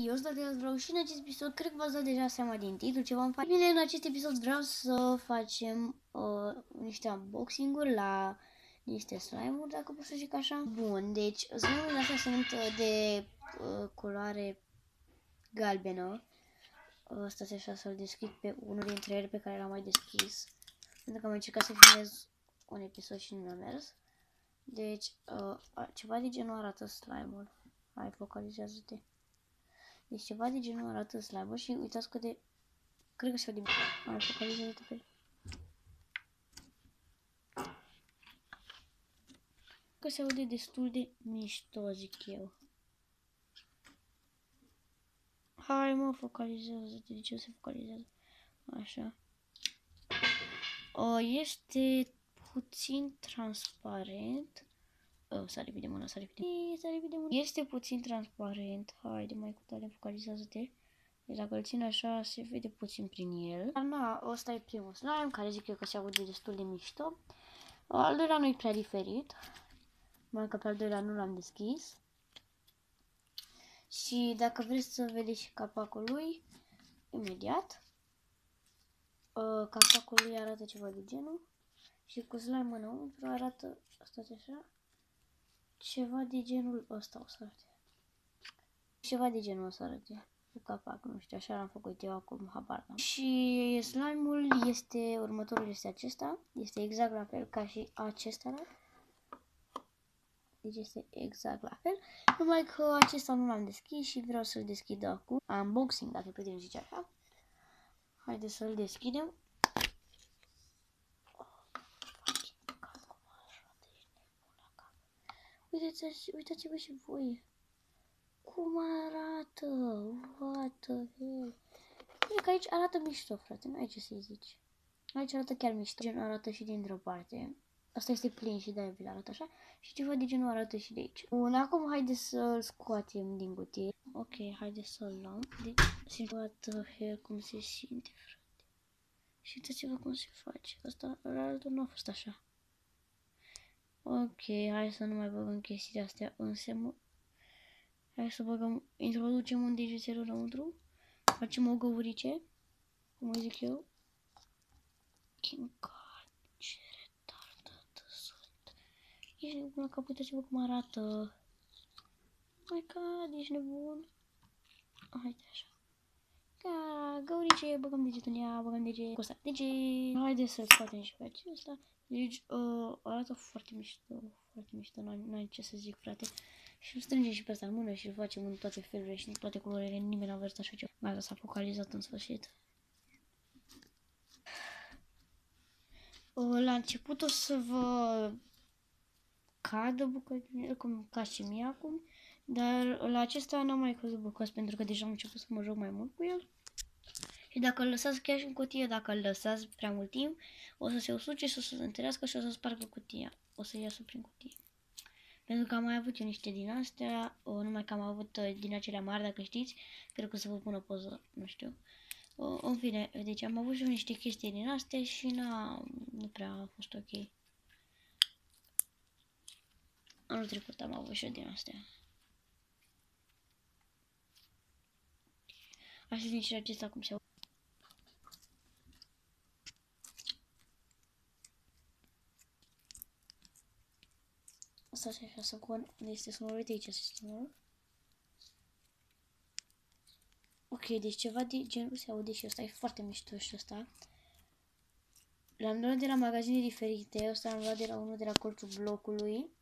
eu sunt Adela Vreau și în acest episod, cred că v-ați dat deja seama din titlu ce vom face. Bine, în acest episod vreau să facem uh, niște unboxing-uri la niște slime-uri, dacă pot să zic așa. Bun, deci slime-urile astea sunt uh, de uh, culoare galbenă. Ăsta se așa să-l deschid pe unul dintre ele pe care l-am mai deschis. Pentru că am încercat să filmez un episod și nu mi-a mers. Deci, uh, ceva de genul arată slime-ul. Hai, focalizează-te. Deci ceva de genul arată slabă și uitați că de... Cred că se vede... Hai, focalizează-te pe el. Că se aude destul de mișto, zic eu. Hai mă, focalizează-te. De ce se focalizează? Așa. O, este puțin transparent. Oh, s-a repede mâna, s-a repede. S-a repede mâna. Este puțin transparent. Haide mai cu tare, focalizează-te. Deci dacă îl țin așa, se vede puțin prin el. Dar na, ăsta e primul slime, care zic eu că se aude destul de mișto. Al doilea nu e prea diferit. Mai că pe al doilea nu l-am deschis. Și dacă vreți să vedeți și capacul lui, imediat. Uh, capacul lui arată ceva de genul. Și cu slime înăuntru arată, stați așa, ceva de genul ăsta o să arate. Ceva de genul o să arate. Cu capac, nu știu, așa l-am făcut eu acum, habar n-am. Și slime-ul este, următorul este acesta. Este exact la fel ca și acesta. Deci este exact la fel. Numai că acesta nu l-am deschis și vreau să-l deschid acum. Unboxing, dacă putem zice așa. Haideți să-l deschidem. Uitați, uitați-vă și voi. Cum arată? What the hell? Cred că aici arată mișto, frate. Nu ai ce să-i zici. Aici arată chiar mișto. Gen arată și dintr-o parte. Asta este plin și de-aia vi arată așa. Și ceva de genul arată și de aici. Bun, acum haide să-l scoatem din cutie. Ok, haide să-l luăm. Deci, simt what the hell, cum se simte, frate. Și uitați-vă cum se face. Asta arată nu a fost așa. Ok, hai să nu mai băgăm chestiile astea în semă. Hai să băgăm, introducem un degețel înăuntru. Facem o găurice. Cum zic eu. God, ce retardată sunt. Ești nebun că puteți vă cum arată. My god, ești nebun. Haide așa. Ca găurice, băgăm degetul în ea, băgăm deget, costa, deget. Haide să scoatem și pe acesta. Deci uh, arată foarte mișto, foarte mișto, n-ai ce să zic, frate. Și îl strângem și pe asta în mână și îl facem în toate felurile și în toate culorile. Nimeni n-a văzut așa ceva. Gata, s-a focalizat în sfârșit. Uh, la început o să vă cadă bucățile, cum ca și mie acum. Dar la acesta n-am mai căzut bucăți pentru că deja am început să mă joc mai mult cu el. Și dacă îl lăsați chiar și în cutie, dacă îl lăsați prea mult timp, o să se usuce și o să se întărească și o să spargă cutia. O să iasă prin cutie. Pentru că am mai avut eu niște din astea, o, numai că am avut uh, din acelea mari, dacă știți, cred că o să vă pun o poză, nu știu. O, în fine, deci am avut și eu niște chestii din astea și n-a, nu prea a fost ok. Anul trecut am avut și eu din astea. Așa nici acesta cum se Asta și așa să cu este sonorul, uite aici este sonorul. Ok, deci ceva de genul se aude și ăsta, e foarte mișto și ăsta. L-am luat de la magazine diferite, ăsta l-am luat de la unul de la colțul blocului.